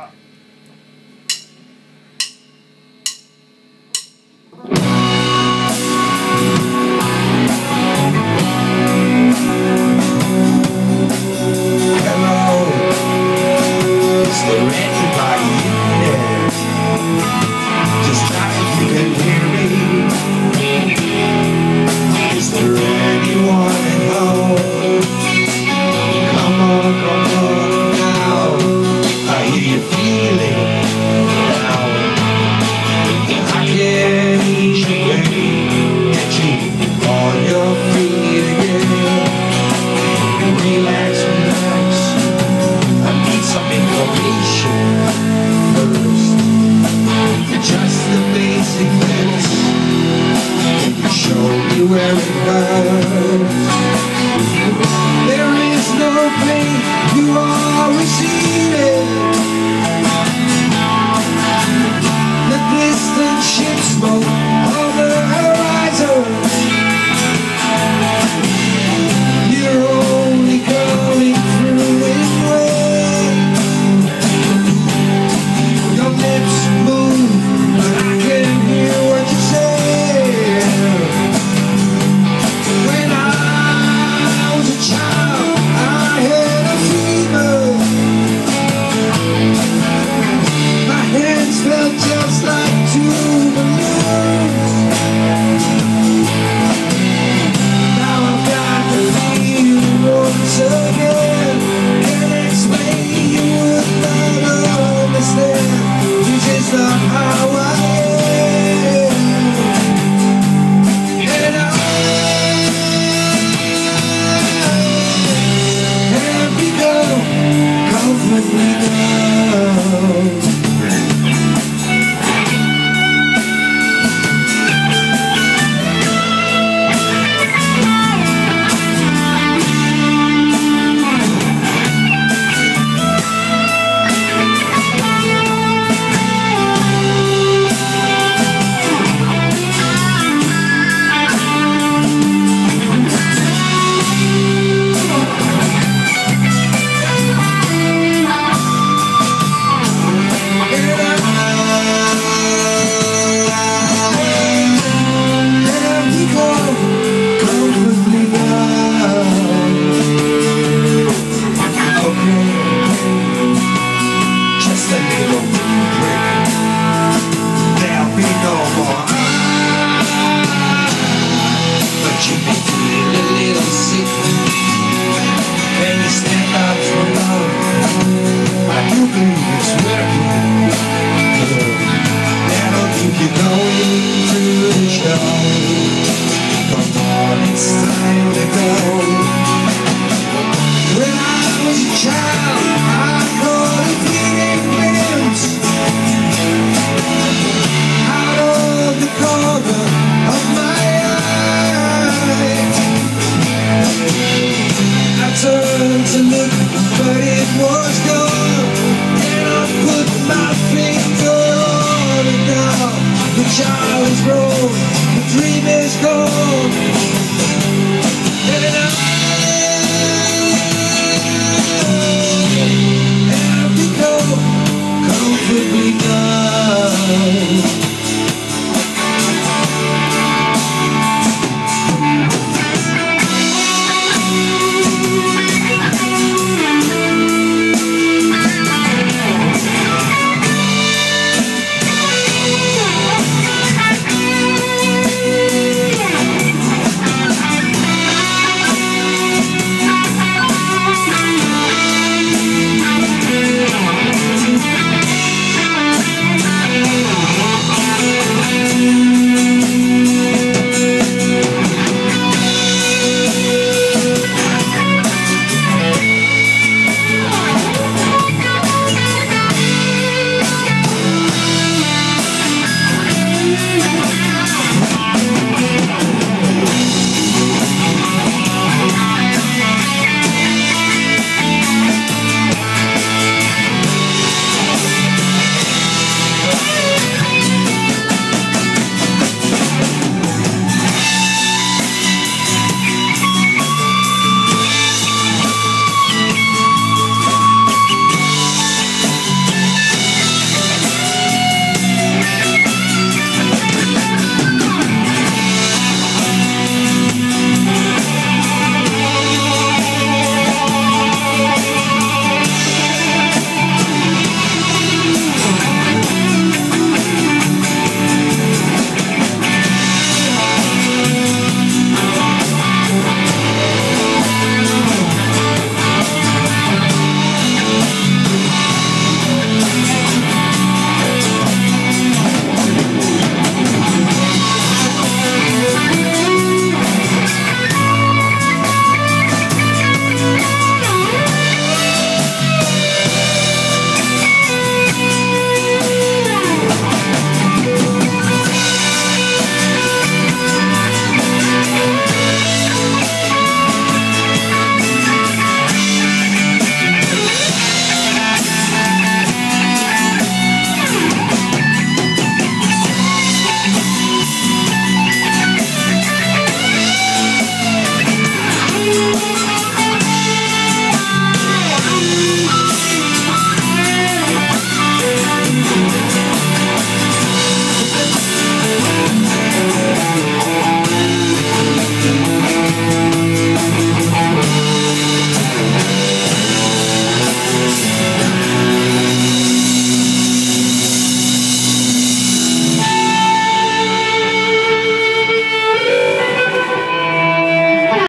Hello, it's the rain. Just a little child's road, dreaming.